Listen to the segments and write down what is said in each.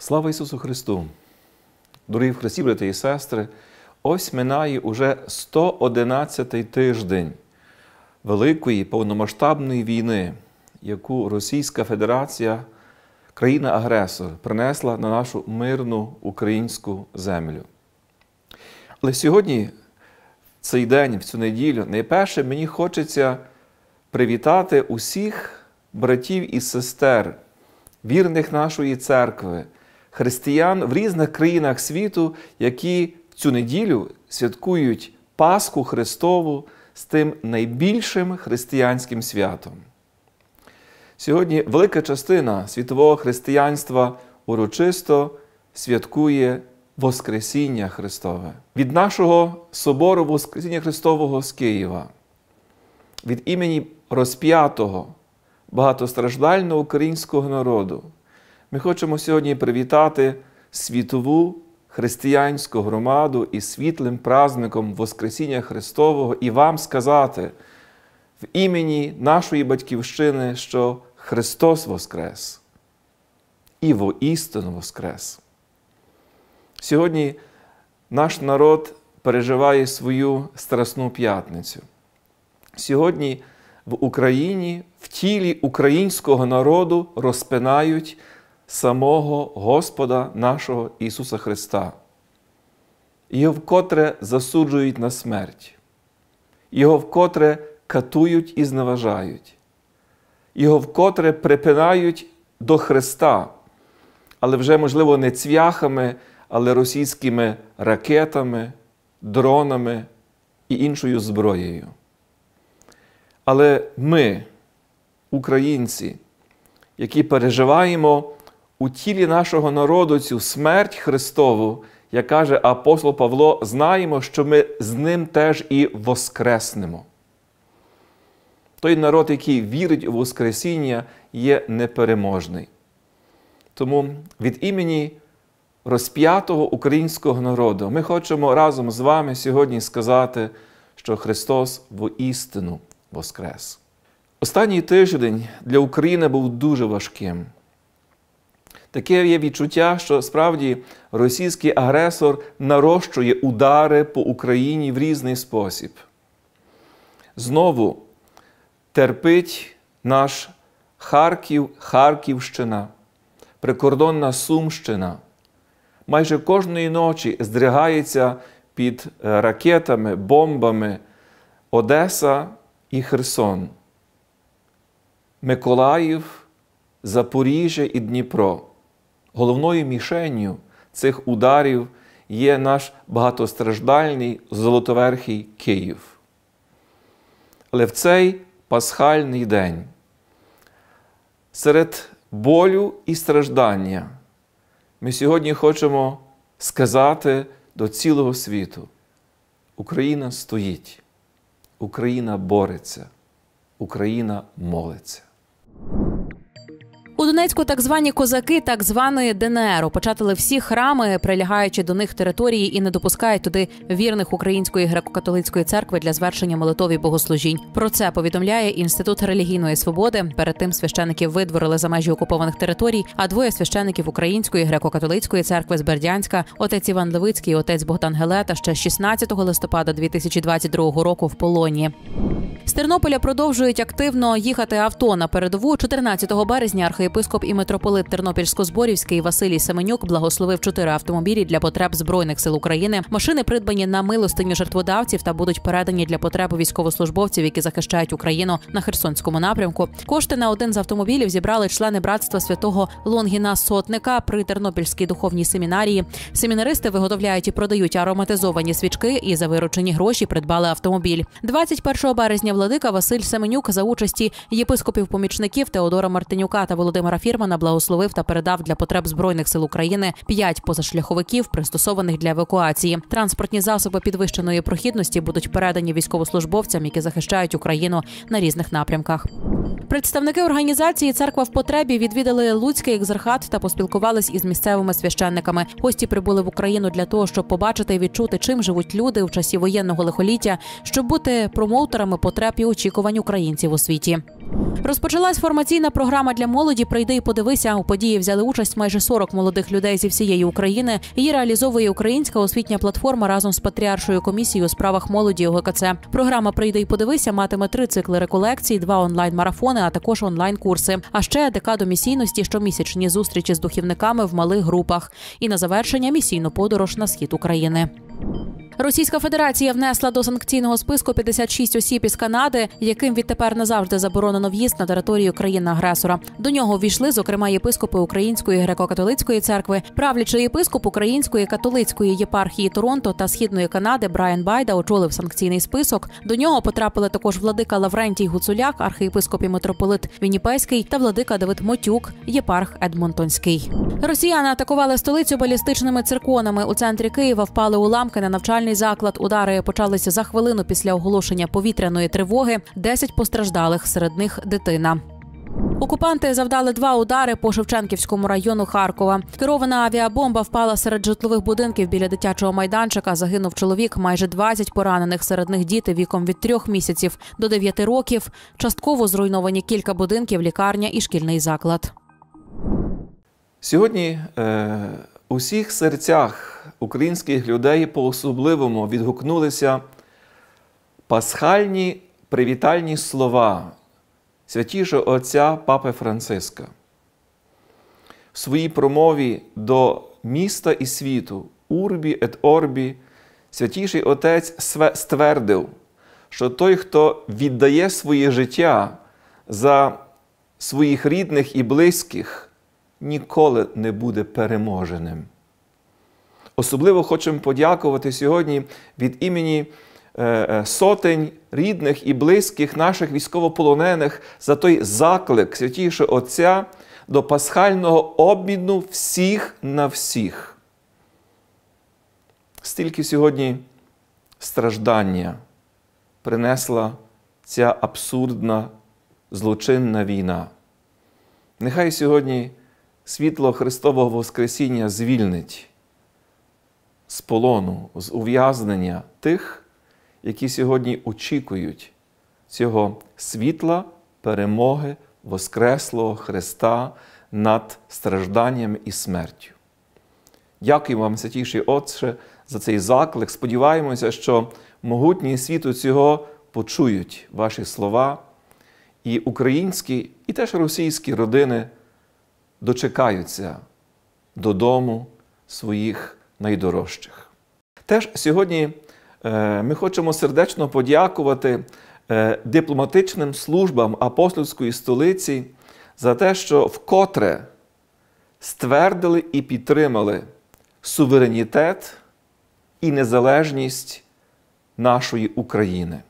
Слава Ісусу Христу! Дорогі в Христі, брати і сестри, ось минає уже 111-й тиждень великої повномасштабної війни, яку Російська Федерація, країна-агресор, принесла на нашу мирну українську землю. Але сьогодні, цей день, в цю неділю, найперше мені хочеться привітати усіх братів і сестер, вірних нашої церкви, християн в різних країнах світу, які цю неділю святкують Пасху Христову з тим найбільшим християнським святом. Сьогодні велика частина світового християнства урочисто святкує Воскресіння Христове. Від нашого собору Воскресіння Христового з Києва, від імені розп'ятого, багатостраждального українського народу. Ми хочемо сьогодні привітати світову християнську громаду із світлим праздником Воскресіння Христового і вам сказати в імені нашої Батьківщини, що Христос Воскрес і воістину Воскрес. Сьогодні наш народ переживає свою Страсну п'ятницю. Сьогодні в Україні в тілі українського народу розпинають самого Господа нашого Ісуса Христа. Його вкотре засуджують на смерть, Його вкотре катують і зневажають, Його вкотре припинають до Христа, але вже, можливо, не цвяхами, але російськими ракетами, дронами і іншою зброєю. Але ми, українці, які переживаємо у тілі нашого народу цю смерть Христову, як каже апостол Павло, знаємо, що ми з ним теж і воскреснемо. Той народ, який вірить у Воскресіння, є непереможний. Тому від імені розп'ятого українського народу ми хочемо разом з вами сьогодні сказати, що Христос воістину Воскрес. Останній тиждень для України був дуже важким. Таке є відчуття, що справді російський агресор нарощує удари по Україні в різний спосіб. Знову терпить наш Харків, Харківщина, прикордонна Сумщина. Майже кожної ночі здригається під ракетами, бомбами Одеса і Херсон, Миколаїв, Запоріжжя і Дніпро. Головною мішенню цих ударів є наш багатостраждальний Золотоверхий Київ. Але в цей пасхальний день серед болю і страждання ми сьогодні хочемо сказати до цілого світу: Україна стоїть, Україна бореться, Україна молиться. У Донецьку так звані козаки так званої ДНР опечатали всі храми, прилягаючи до них території, і не допускають туди вірних української греко-католицької церкви для звершення молитов і богослужінь. Про це повідомляє інститут релігійної свободи. Перед тим священиків видворили за межі окупованих територій. А двоє священиків Української греко-католицької церкви з Бердянська, отець Іван Левицький, отець Богдан Гелета, ще 16 листопада 2022 року в полоні. З Тернополя продовжують активно їхати авто на передову. 14 березня архієпископ і митрополит Тернопільсько-Зборівський Василій Семенюк благословив чотири автомобілі для потреб збройних сил України. Машини придбані на милостиню жертводавців та будуть передані для потреб військовослужбовців, які захищають Україну на Херсонському напрямку. Кошти на один з автомобілів зібрали члени братства святого Лонгіна Сотника при Тернопільській духовній семінарії. Семінаристи виготовляють і продають ароматизовані свічки і за виручені гроші придбали автомобіль. 21 березня владика Василь Семенюк за участі єпископів-помічників Теодора Мартинюка та Володимира Фірмана благословив та передав для потреб збройних сил України п'ять позашляховиків, пристосованих для евакуації. Транспортні засоби підвищеної прохідності будуть передані військовослужбовцям, які захищають Україну на різних напрямках. Представники організації Церква в потребі відвідали Луцький екзархат та поспілкувались із місцевими священниками. Гості прибули в Україну для того, щоб побачити і відчути, чим живуть люди у часі воєнного лихоліття, щоб бути промоутерами потреб і очікувань українців у світі. Розпочалась формаційна програма для молоді. Прийди і подивися. У події взяли участь майже 40 молодих людей зі всієї України. Її реалізовує українська освітня платформа разом з патріаршою комісією у справах молоді ОГКЦ. Програма Прийди і подивися матиме три цикли реколекцій, два онлайн-марафони, а також онлайн-курси. А ще декаду місійності, щомісячні зустрічі з духівниками в малих групах. І на завершення місійну подорож на схід України. Російська Федерація внесла до санкційного списку 56 осіб із Канади, яким відтепер назавжди заборонено в'їзд на територію країни-агресора. До нього ввійшли, зокрема, єпископи Української греко-католицької церкви, правлячий єпископ Української католицької єпархії Торонто та Східної Канади Брайан Байда очолив санкційний список. До нього потрапили також владика Лаврентій Гуцуляк, архієпископ і митрополит Вінніпейський та владика Давид Мотюк, єпарх Едмонтонський. Росіяни атакували столицю балістичними цирконами. У центрі Києва впали уламки на навчальний заклад. Удари почалися за хвилину після оголошення повітряної тривоги. Десять постраждалих, серед них дитина. Окупанти завдали два удари по Шевченківському району Харкова. Керована авіабомба впала серед житлових будинків біля дитячого майданчика. Загинув чоловік, майже 20 поранених. Серед них діти віком від трьох місяців до дев'яти років. Частково зруйновані кілька будинків, лікарня і шкільний заклад. Сьогодні е, у всіх серцях українських людей по-особливому відгукнулися пасхальні привітальні слова святішого Отця Папи Франциска. В своїй промові до міста і світу Урбі ет Орбі святіший Отець ствердив, що той, хто віддає своє життя за своїх рідних і близьких, ніколи не буде переможеним. Особливо хочемо подякувати сьогодні від імені сотень рідних і близьких наших військовополонених за той заклик святішого Отця до пасхального обміну всіх на всіх. Стільки сьогодні страждання принесла ця абсурдна злочинна війна. Нехай сьогодні світло Христового Воскресіння звільнить з полону, з ув'язнення тих, які сьогодні очікують цього світла перемоги Воскреслого Христа над стражданням і смертю. Дякую вам, святіший Отче, за цей заклик. Сподіваємося, що могутні світу цього почують ваші слова, і українські, і теж російські родини дочекаються додому своїх найдорожчих. Теж сьогодні ми хочемо сердечно подякувати дипломатичним службам апостольської столиці за те, що вкотре ствердили і підтримали суверенітет і незалежність нашої України.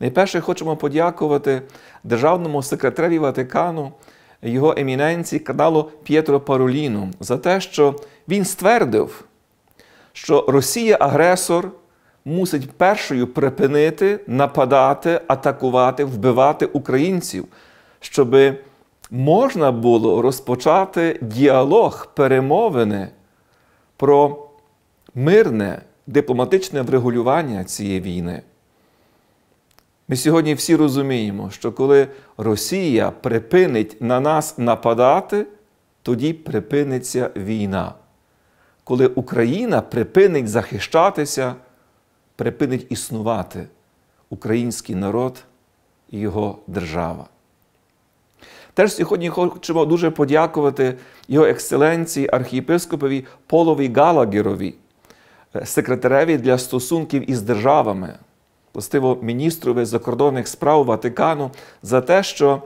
Найперше хочемо подякувати державному секретарі Ватикану, його еміненції каналу П'єтро Пароліну за те, що він ствердив, що Росія агресор мусить першою припинити нападати, атакувати, вбивати українців, щоб можна було розпочати діалог, перемовини про мирне дипломатичне врегулювання цієї війни. Ми сьогодні всі розуміємо, що коли Росія припинить на нас нападати, тоді припиниться війна. Коли Україна припинить захищатися, припинить існувати український народ і його держава. Теж сьогодні хочемо дуже подякувати Його Екселенції архієпископові Полові Галагерові, секретареві для стосунків із державами, властиво міністрові закордонних справ Ватикану, за те, що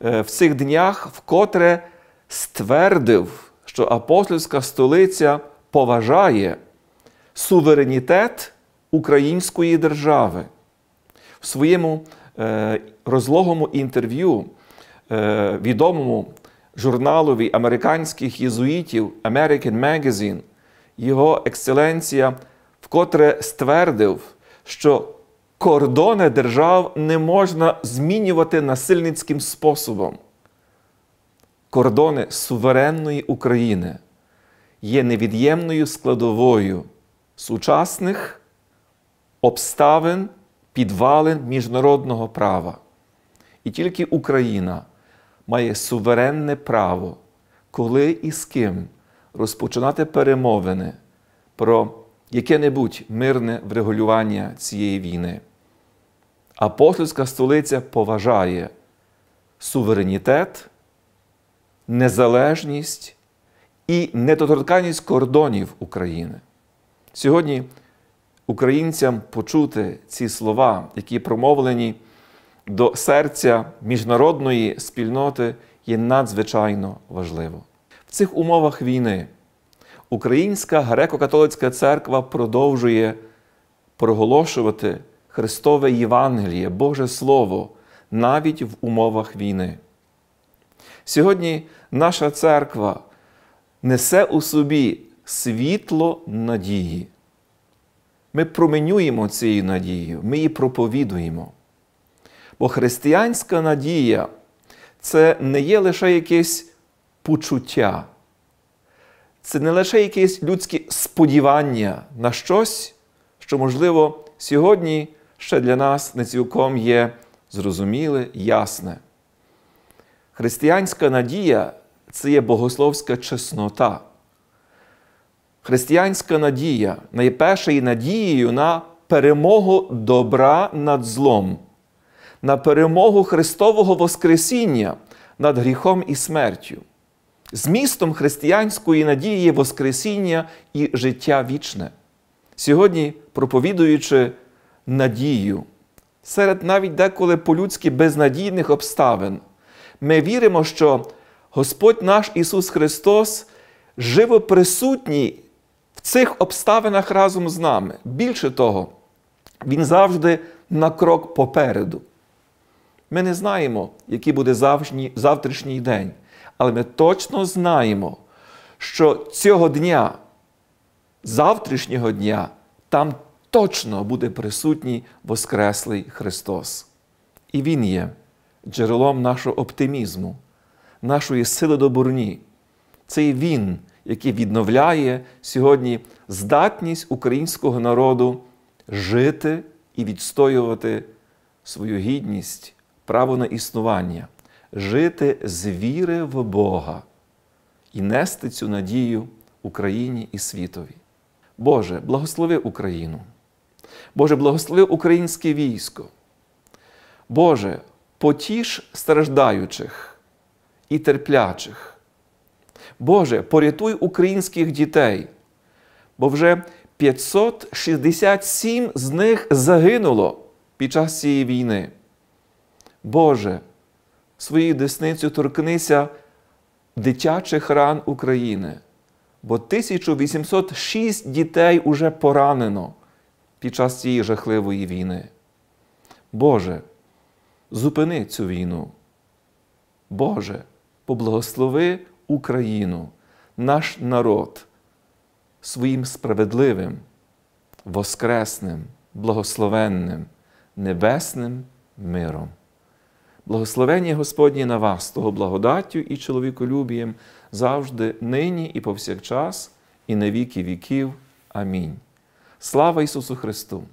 в цих днях вкотре ствердив, що апостольська столиця поважає суверенітет української держави. В своєму розлогому інтерв'ю відомому журналові американських єзуїтів American Magazine, його екселенція вкотре ствердив, що кордони держав не можна змінювати насильницьким способом. Кордони суверенної України є невід'ємною складовою сучасних обставин підвалин міжнародного права. І тільки Україна має суверенне право, коли і з ким розпочинати перемовини про яке-небудь мирне врегулювання цієї війни. Апостольська столиця поважає суверенітет, незалежність і недоторканність кордонів України. Сьогодні українцям почути ці слова, які промовлені до серця міжнародної спільноти, є надзвичайно важливо. В цих умовах війни Українська греко-католицька церква продовжує проголошувати Христове Євангеліє, Боже Слово навіть в умовах війни. Сьогодні наша церква несе у собі світло надії. Ми променюємо цією надією, ми її проповідуємо. Бо християнська надія це не є лише якесь почуття, це не лише якесь людське сподівання на щось, що, можливо, сьогодні ще для нас не цілком є зрозуміле, ясне. Християнська надія це є богословська чеснота. Християнська надія найперше є надією на перемогу добра над злом, на перемогу Христового Воскресіння над гріхом і смертю. Змістом християнської надії є Воскресіння і життя вічне. Сьогодні, проповідуючи надію, серед навіть деколи по-людськи безнадійних обставин, ми віримо, що Господь наш Ісус Христос живо присутній в цих обставинах разом з нами. Більше того, Він завжди на крок попереду. Ми не знаємо, який буде завтрашній день, але ми точно знаємо, що цього дня, завтрашнього дня, там точно буде присутній Воскреслий Христос. І Він є джерелом нашого оптимізму, нашої сили до бурні. Це Він, який відновляє сьогодні здатність українського народу жити і відстоювати свою гідність, право на існування, жити з віри в Бога і нести цю надію Україні і світові. Боже, благослови Україну. Боже, благослови українське військо. Боже, потіш страждаючих і терплячих. Боже, порятуй українських дітей, бо вже 567 з них загинуло під час цієї війни. Боже, своєю десницю торкнися дитячих ран України, бо 1806 дітей уже поранено під час цієї жахливої війни. Боже, зупини цю війну. Боже, поблагослови Україну, наш народ своїм справедливим, воскресним, благословенним, небесним миром. Благословення Господнє на вас, того благодаттю і чоловіколюбієм завжди, нині і повсякчас, і на віки віків. Амінь. Слава Ісусу Христу!